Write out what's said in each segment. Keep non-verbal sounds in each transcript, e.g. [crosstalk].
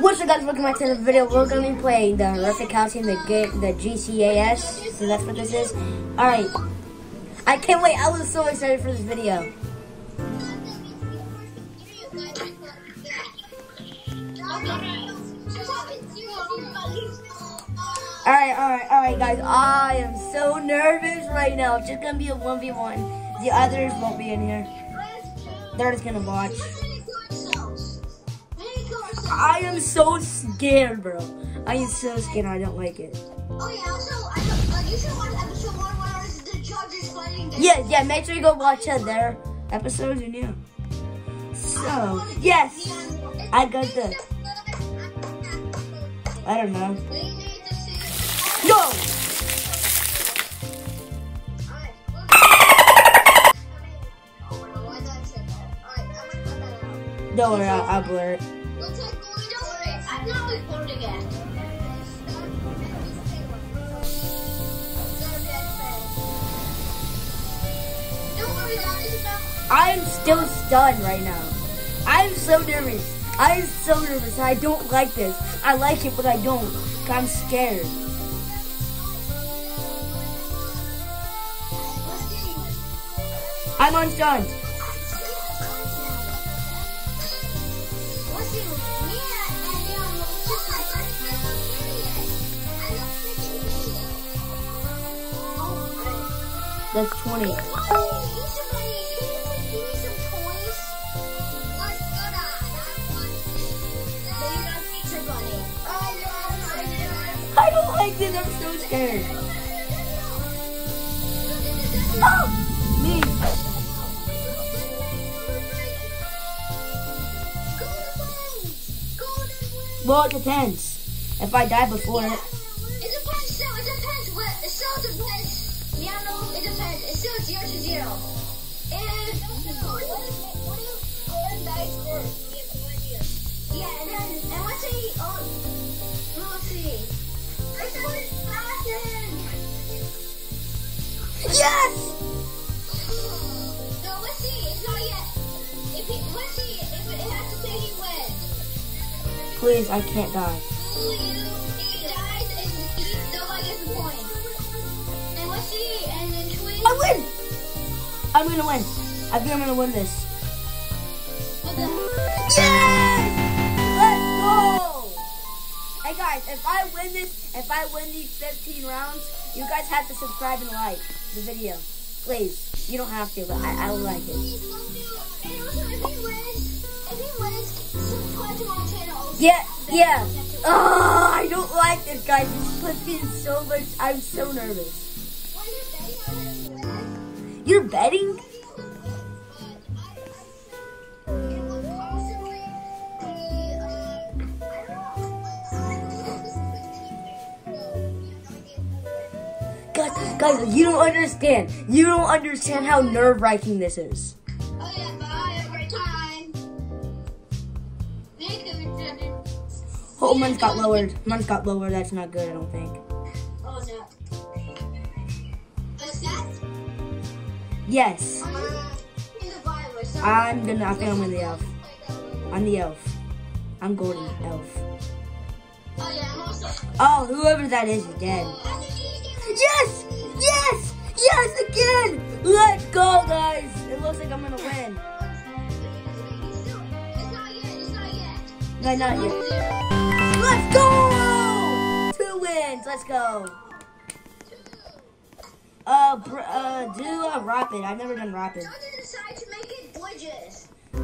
What's up guys, welcome back to the video. We're to be playing the Horrific Housing the, game the GCAS. So that's what this is. Alright. I can't wait. I was so excited for this video. Alright, alright, alright guys. I am so nervous right now. It's just to be a 1v1. The others won't be in here. They're just to watch. I am so scared, bro. I am so scared. I don't like it. Oh yeah, also, I don't, uh, you should watch episode one where the Chargers fighting. Yeah, yeah. Make sure you go watch uh, their episodes and yeah. So yes, I got the. I don't know. No. Don't worry, I'll, I'll blur it. Not. I'm still stunned right now. I'm so nervous. I'm so nervous. I don't like this. I like it, but I don't. I'm scared. I'm unstunned. That's 20. Like this. I'm so scared. Oh, me. Well, it depends. If I die before it. It depends, so it depends what, so it depends. Yeah, it depends. It's still zero to zero. And, yeah, Yes! No, let's see, it's not yet. If it, let's see, if it, has to say he wins. Please, I can't die. Who he dies, and he, nobody gets a point. And let's see, and then twins. I win! I'm gonna win. I think I'm gonna win this. What the Yes! Hey guys, if I win this, if I win these 15 rounds, you guys have to subscribe and like the video. Please. You don't have to, but I, I will like it. And also, if he wins, if he wins, subscribe to my channel. Yeah, yeah. Oh, I don't like this, guys. This puts me in so much. I'm so nervous. What are Guys, you don't understand. You don't understand how nerve wracking this is. Oh yeah, bye, have a great time. Thank you, Oh, mine's got lowered. Mine's got lowered. That's not good, I don't think. Oh no. That? Yes. Uh, in the virus. I'm gonna, I think I'm in the elf. I'm the elf. I'm golden elf. Oh yeah, I'm also. Oh, whoever that is is dead. Yes! Yes! Again! Let's go, guys! It looks like I'm gonna win. No, not yet. Let's go! Two wins. Let's go. Uh, uh, do a rapid. I've never done rapid.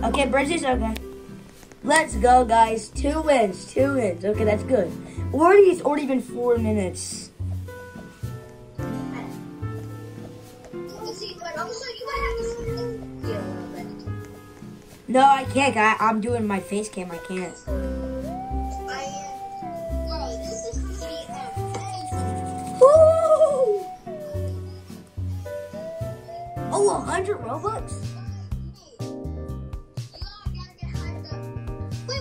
Okay, bridges. Okay. Let's go, guys. Two wins. Two wins. Okay, that's good. Already, it's already been four minutes. No, I can't. I, I'm doing my face cam. I can't. Oh, a hundred Robux? Wait,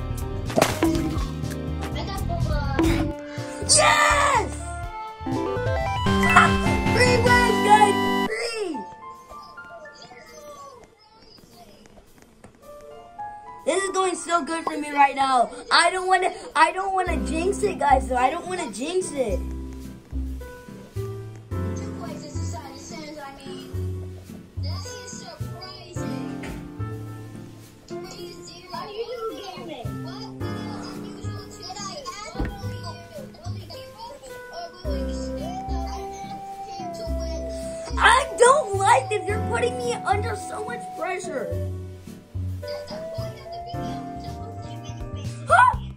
so good for me right now. I don't want to. I don't want to jinx it, guys. Though I don't want to jinx it. I don't like this. You're putting me under so much pressure.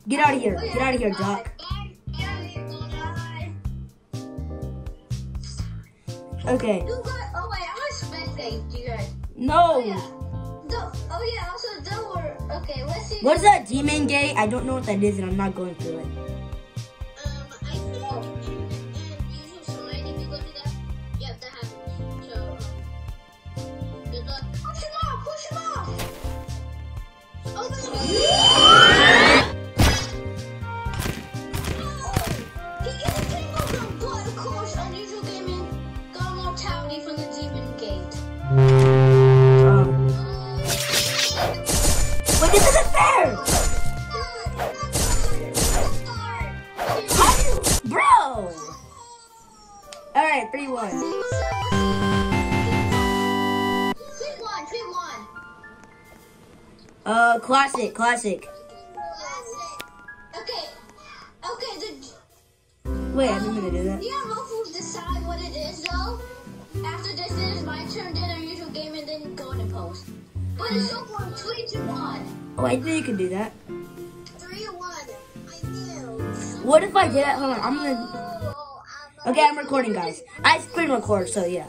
Get out of here. Get out of here, Doc. Okay. Oh wait, I'm gonna you guys. No. Oh yeah, oh, also don't worry. Okay, let's see. What is that demon gate? I don't know what that is, and I'm not going through it. Classic, classic. Okay, okay, the Wait, I didn't mean to do that. Yeah, both decide what it is though. After this is my turn, then our usual game, and then go and post. But it's so one, three to one. Oh, I think you can do that. Three to one. I do. What if I did it? Hold on, I'm gonna. Oh, Okay, I'm recording, guys. I screen record, so yeah.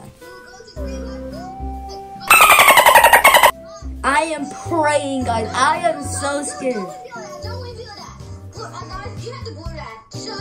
I am praying, guys. I am so scared. Don't reveal that. Don't reveal that. Look, uh, guys, you have to blur that so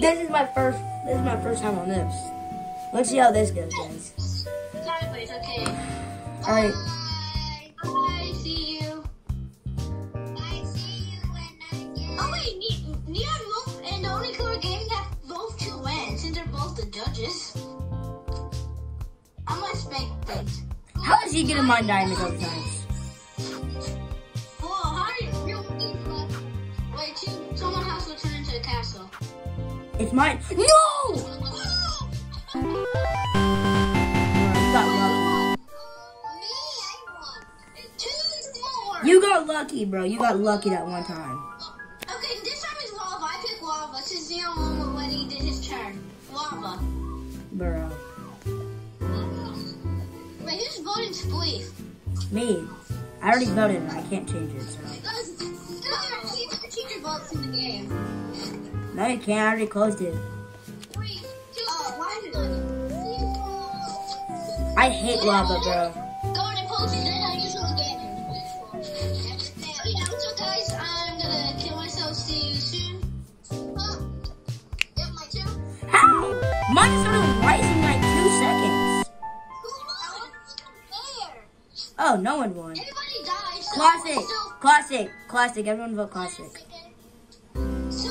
This is my first, this is my first time on this. Let's see how this goes, guys. Sideways, okay. Alright. Bye. Bye. See you. I see you when I get. Oh Neon Wolf and Only Color Gaming have both two wins since they're both the judges. I'm gonna spectate. How is he getting my diamonds all lucky, bro. You got lucky that one time. Okay, this time is lava. I pick lava since the other one when he did his turn. Lava. Bro. Wait, who's voting spleef? Me. I already voted. I can't change it. So. Guys, guys, change your votes in the game. No, you can't. I already closed it. Three, two, oh, why did I? I hate lava, bro. Oh, no one won. Everybody died. So Classic. So, Classic. Classic. Everyone vote classic. so,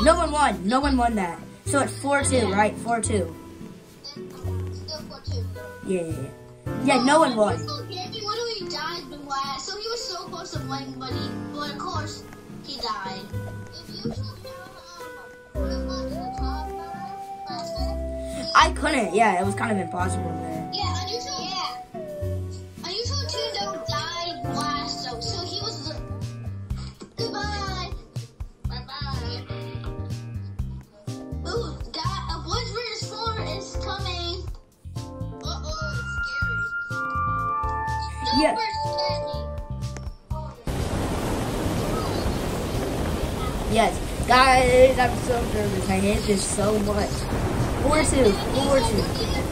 No one won. No one won that. So it's 4-2, right? 4-2. Yeah, yeah, yeah. Yeah, no one won. So literally died last. So he was so close to winning, but he, but of course, he died. If you took him, um, I couldn't. Yeah, it was kind of impossible there. Yeah. Yeah. Guys, I'm so nervous. I hate this so much. 4-2. 4-2.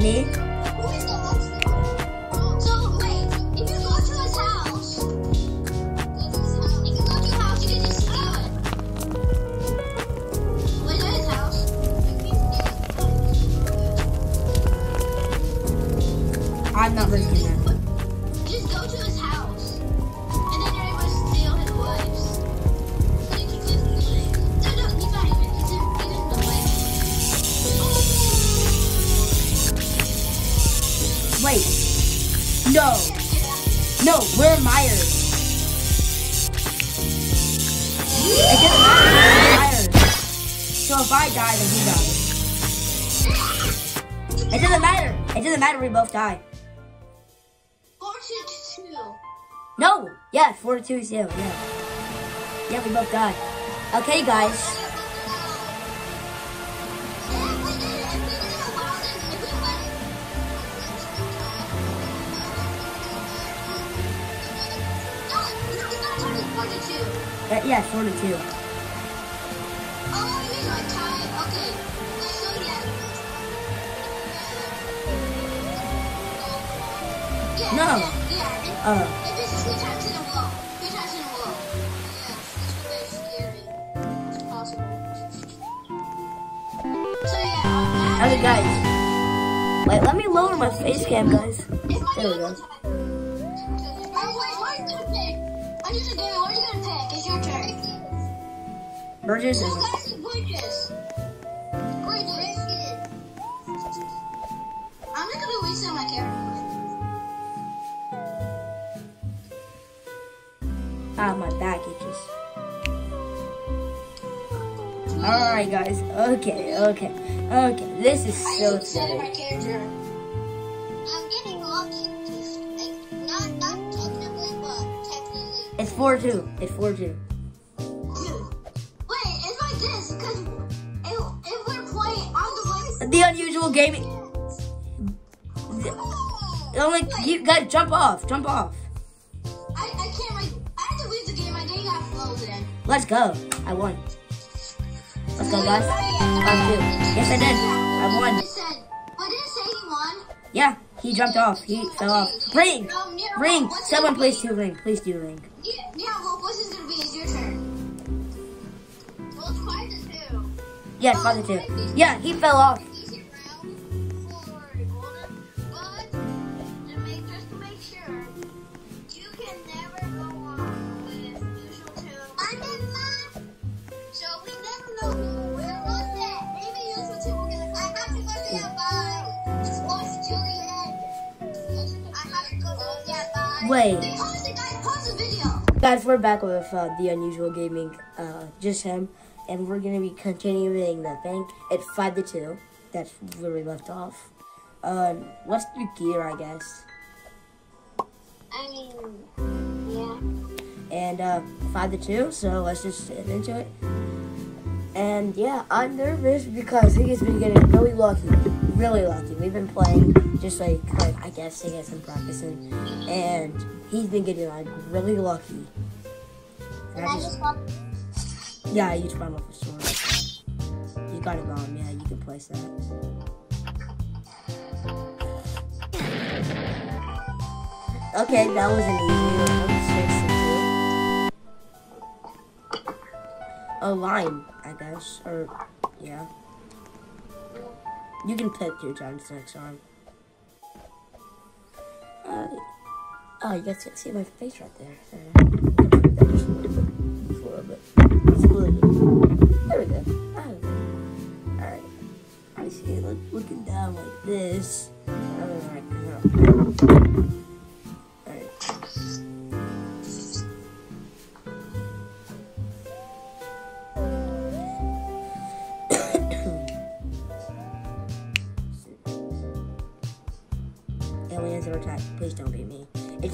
Me? No. No, we're Myers. It doesn't matter. We're Myers. So if I die, then he dies. It doesn't matter. It doesn't matter. We both die. Four to two. No. Yeah, 4 to 2 is you. Yeah. Yeah, we both die. Okay, guys. Very scary. It's possible. So yeah, um, okay, guys. Wait, let me lower my face cam, guys. There we go. Burgess is guys, it's Bridges. Bridges. I'm not gonna waste on my character. Ah, my back itches. Alright, guys. Okay, okay, okay. This is so excited my exciting. character. I'm getting lucky. Not, not technically It's 4-2. It's 4-2. The unusual gaming. I'm like, you guys jump off. Jump off. I, I can't like I have to leave the game. My game got frozen. Let's go. I won. Let's go, guys. Round two. Yes, I did. I won. But did it say he won? Yeah, he jumped off. He fell off. Ring! Ring! Someone please do ring. Please do ring. Yeah, well, what's this gonna be? It's your turn. Well, it's to two. Yeah, father two. Yeah, he fell off. Wait. Hey, pause it, guys. Pause the video. Guys, we're back with uh, the unusual gaming, uh, just him, and we're gonna be continuing the thing at five to two. That's where we left off. Um, let's do gear, I guess, I mean, yeah. and uh, five to two. So let's just get into it. And yeah, I'm nervous because he has been getting really lucky, really lucky. We've been playing just like, like I guess he gets some practicing, and he's been getting like really lucky. And I just- Yeah, you spawn off a sword. You got it bomb, yeah, you can place that. Okay, that was an easy one. Six and two. A line, I guess. Or, yeah. You can pick two times next time. Uh, oh, you guys can see my face right there. There we go. Alright. I see it look, looking down like this.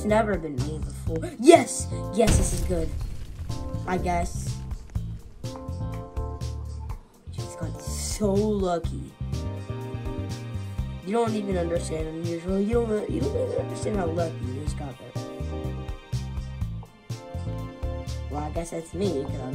Never been me before. Yes! Yes, this is good. I guess. Just got so lucky. You don't even understand unusual. You don't. You don't even understand how lucky you just got there. Well, I guess that's me. Cause I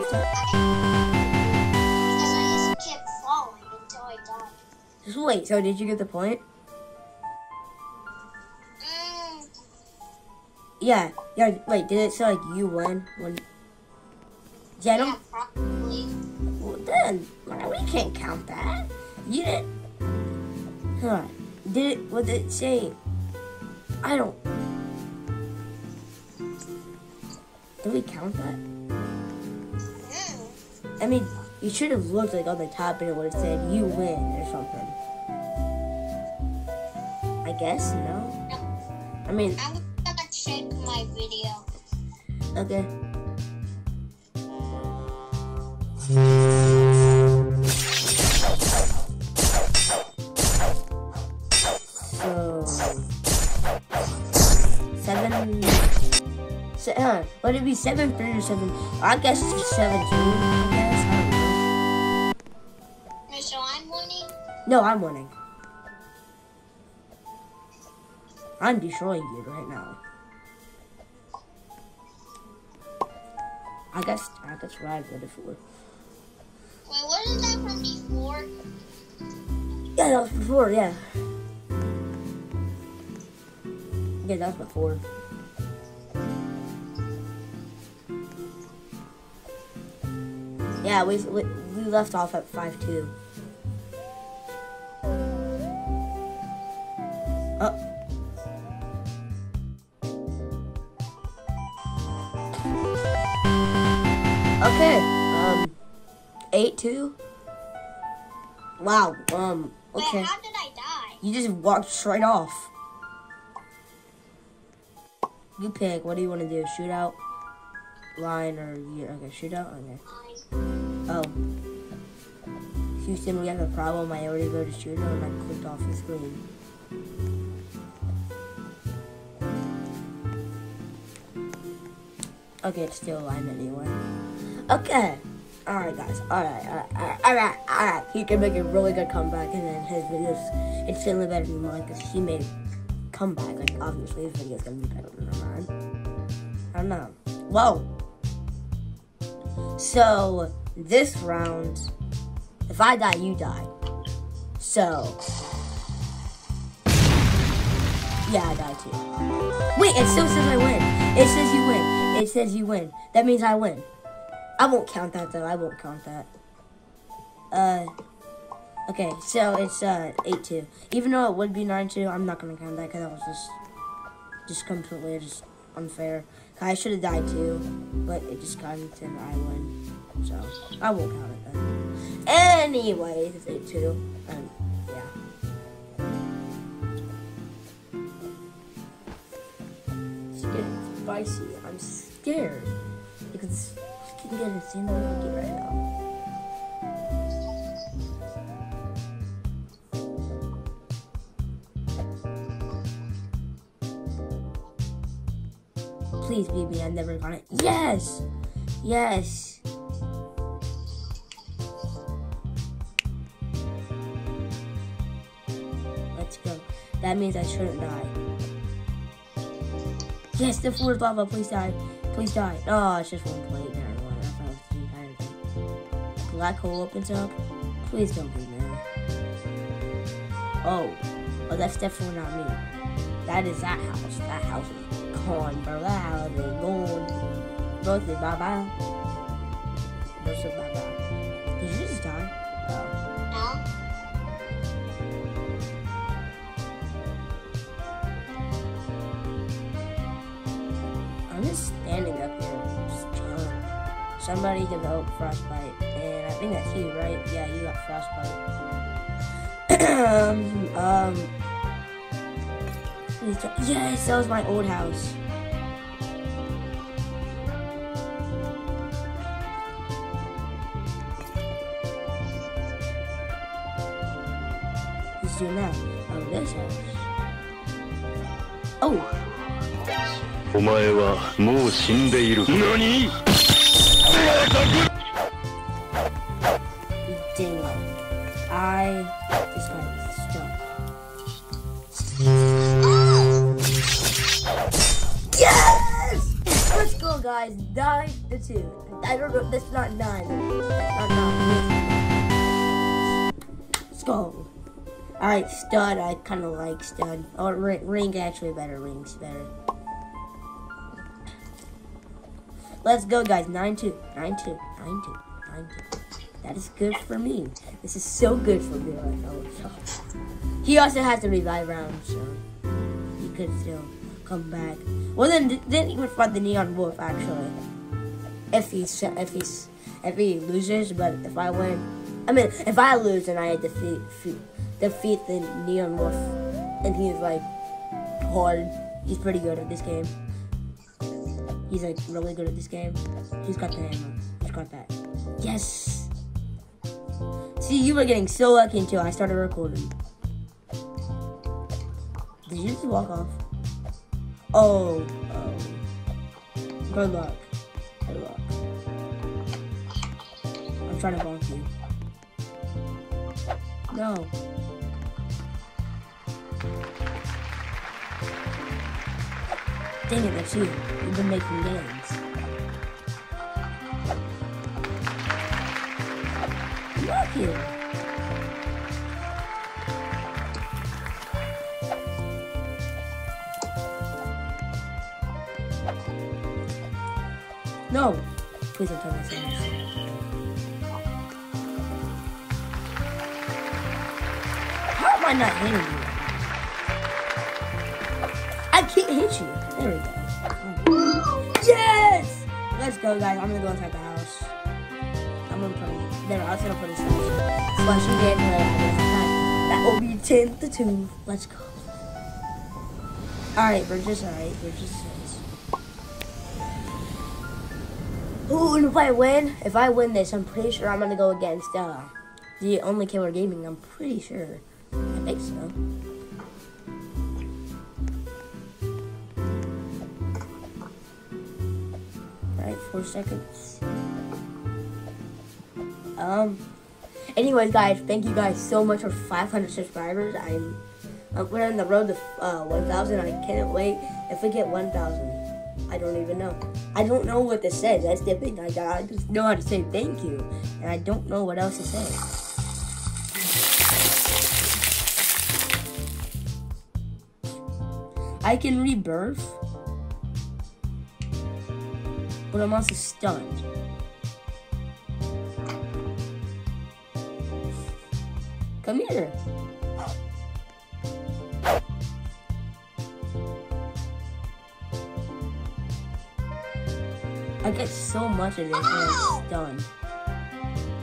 Because I just kept falling until I died. Just wait. So did you get the point? Mm, Yeah. Yeah. Wait. Did it say like you won? when? Yeah. I yeah, don't. probably. Well, then we can't count that. You didn't. Huh? Did it? What did it say? I don't. Did we count that? I mean, you should have looked like on the top and it would have said you win or something. I guess no. I mean, I'm gonna check my video. okay. So seven. Se- uh, would it be seven three or seven? I guess it's seven No, I'm winning. I'm destroying you right now. I guess I guess what I voted for. Wait, wasn't that from before? Yeah, that was before. Yeah. Yeah, that was before. Yeah, we we, we left off at five two. Oh. Okay. Um. Eight two. Wow. Um. Okay. Wait, how did I die? You just walked straight off. You pick. What do you want to do? Shootout, line, or you? Okay, shootout. Okay. Oh. Houston, we have a problem. I already voted shootout and I clicked off the screen. Okay, it's still line anyway. Okay. Alright, guys. Alright, alright, alright, alright. He can make a really good comeback, and then his videos, it's certainly better than mine because he made a comeback. Like, obviously, his video's gonna be better than mine. I don't know. Whoa. So, this round, if I die, you die. So, yeah, I die too. Wait, it still says I win. It says you win. It says you win. That means I win. I won't count that though. I won't count that. Uh, okay, so it's uh eight two. Even though it would be nine two, I'm not gonna count that because that was just just completely just unfair. I should have died too, but it just counted and I win. So I won't count it then. Anyways, it's eight two, and yeah. It's getting spicy. I'm scared because I can get insane lucky right now. Please me. I'm never gonna. Yes, yes. Let's go. That means I shouldn't die. Yes, the is lava. Please die. Please die. Oh, it's just one plate. Never mind. I thought it was the entire thing. Black hole opens up. Please don't be man. Oh. Oh, that's definitely not me. That is that house. That house is gone, bro. That house is gone. Say Somebody developed frostbite, and I think that's you, right? Yeah, you got frostbite. [clears throat] um, um, please don't- yes, that was my old house. Who's doing that? Oh, this house. Oh. お前はもう死んでいる何 it. I just got stuck. Yes! Let's go, guys. Nine to two. I don't know. That's not nine. That's not nine. Let's go. All right, stud. I kind of like stud. Oh, ring, ring actually better. Rings better. Let's go, guys. 9 2. 9 2. 9 2. 9 2. That is good for me. This is so good for me right now. So. He also has to revive round, so he could still come back. Well, then didn't even fight the Neon Wolf actually. If he's if he's if he loses, but if I win, I mean if I lose and I defeat, defeat the Neon Wolf, and he's like hard. He's pretty good at this game. He's like really good at this game. He's got the hammer. He's got that. Yes. See, you were getting so lucky until I started recording. Did you just walk off? Oh, oh. Good luck. Good luck. I'm trying to bonk you. No. Dang it, that's you. You've been making games. Look you. No. Please don't me this. How am I not hitting you? I can't hit you. Go, guys. I'm gonna go inside the house. I'm gonna put there. I was gonna put you get That will be 10 to 2. Let's go. Alright, we're just alright. We're just Ooh, and if I win, if I win this, I'm pretty sure I'm gonna go against uh, the only killer gaming. I'm pretty sure. I think so. Four seconds. Um. Anyways, guys, thank you guys so much for 500 subscribers. I'm, uh, we're on the road to uh, 1,000. I can't wait. If we get 1,000, I don't even know. I don't know what this says. That's the thing. I, I just know how to say thank you, and I don't know what else to say. I can rebirth, but I'm also stunned. Come here. I get so much of this and it's done.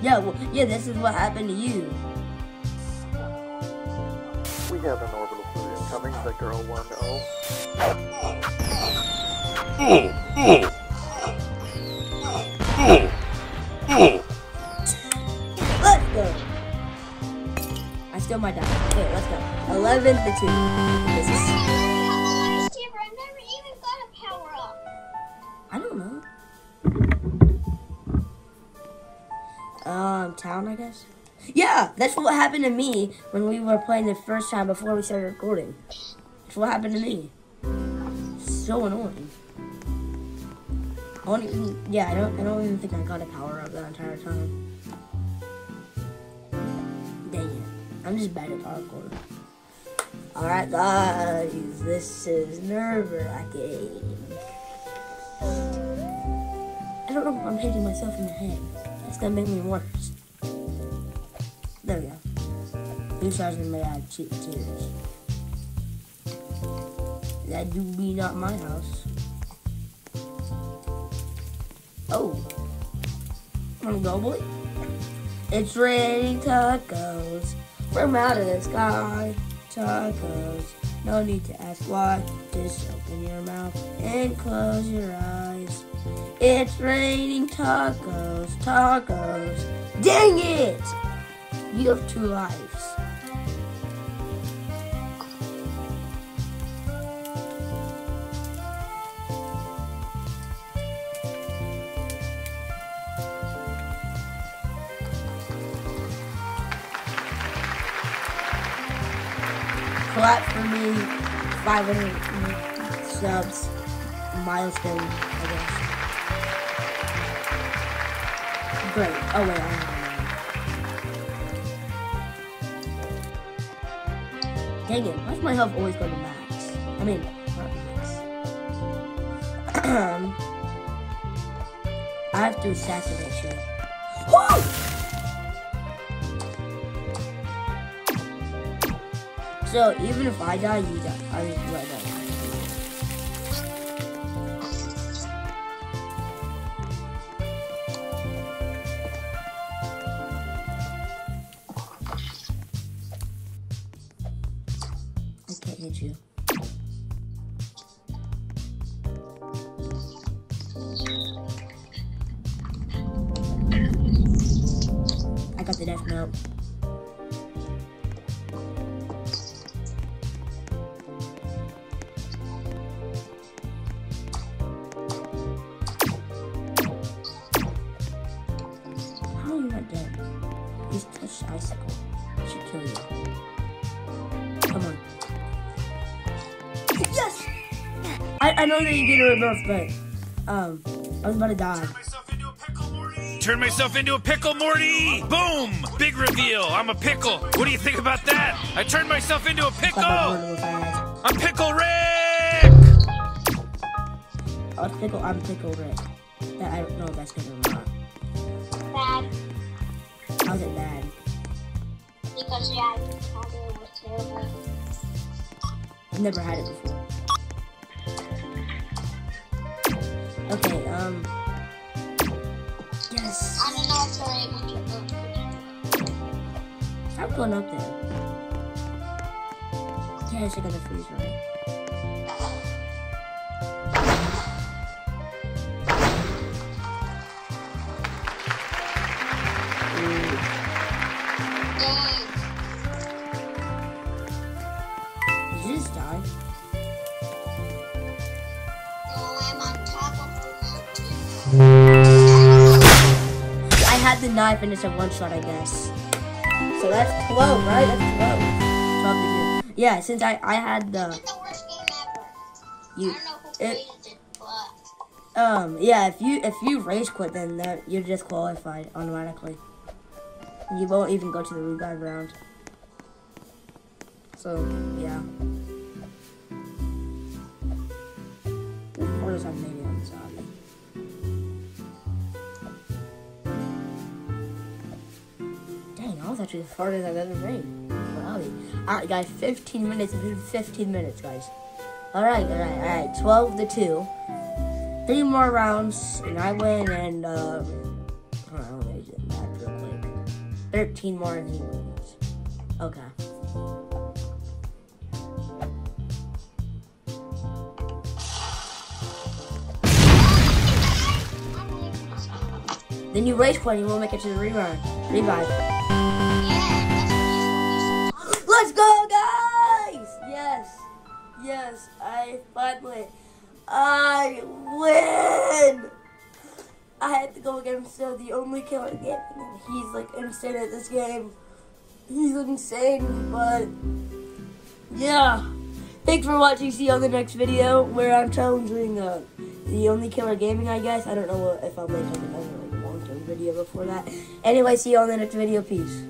Yeah, well, yeah, this is what happened to you. We have an orbital fluid incoming, the girl 1-0. Go. 11 to 2. This is. I don't know. Um, town, I guess? Yeah, that's what happened to me when we were playing the first time before we started recording. That's what happened to me. So annoying. I don't even, yeah, I don't, I don't even think I got a power up that entire time. Dang it. I'm just bad at parkour. Alright guys, this is nerve wracking. I don't know if I'm hitting myself in the head. That's gonna make me worse. There we go. These in my eye cheap tears. That do be not my house. Oh. Wanna go, boy? It's raining tacos from out of the sky. Tacos. No need to ask why. Just open your mouth and close your eyes. It's raining tacos, tacos. Dang it! You have two lives. Clap for me. 500 subs. Milestone, I guess. Great. Oh wait, I Dang it, why's my health always go to max? I mean, not max. [clears throat] I have to assassinate you. So even if I die, you die. I mean, die. Know that you get a reverse, but um, I was about to die. Turn myself into a pickle, Morty! Boom! Big reveal. I'm a pickle. What do you think about that? I turned myself into a pickle. Clap my board fast. I'm Pickle Rick. I was pickle. I'm pickle Rick. That I don't know if that's good or not. Bad. How's it bad? Because yeah, probably was terrible. I've never had it before. Going up there. Yes, I the freeze right. On. I had the knife and it's a one shot, I guess. So that's 12, right? That's 12. 12 to 2. Yeah, since I, I had the. The worst game ever. You, I don't know who it, created it, but Um, yeah, if you if you race quit, then that you're disqualified automatically. You won't even go to the revive round. So yeah. What I've made was actually the farthest I've ever made. Alright guys, 15 minutes, 15 minutes guys. Alright, alright, alright. 12 to 2 three more rounds and I win and um hold on, let me do the math real quick. Thirteen more and he wins. Okay. Then you race and you won't make it to the revive. Revive. Yes, I finally I win! I had to go against uh, the only killer in the. He's like insane at this game. He's insane, but yeah. Thanks for watching. See you on the next video where I'm challenging uh, the only killer gaming. I guess I don't know if I'll make another like long term video before that. Anyway, see you on the next video. Peace.